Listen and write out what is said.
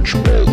much more.